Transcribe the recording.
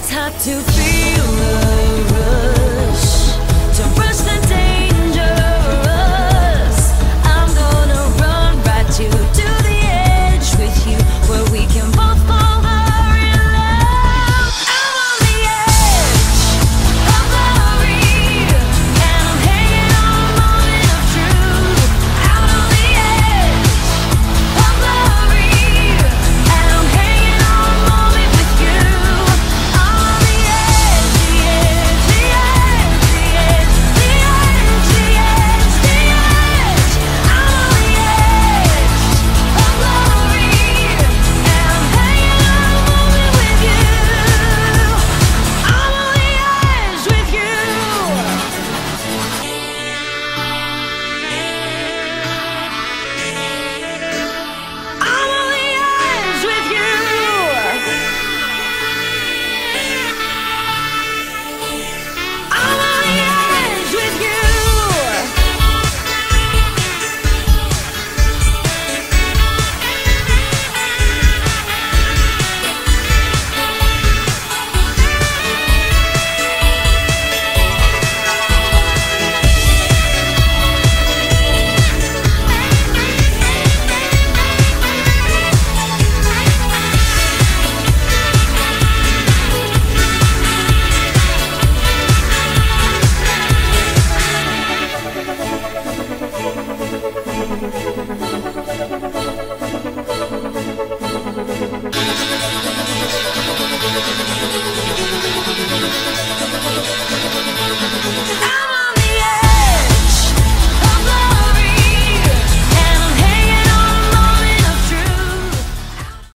it's hard to feel.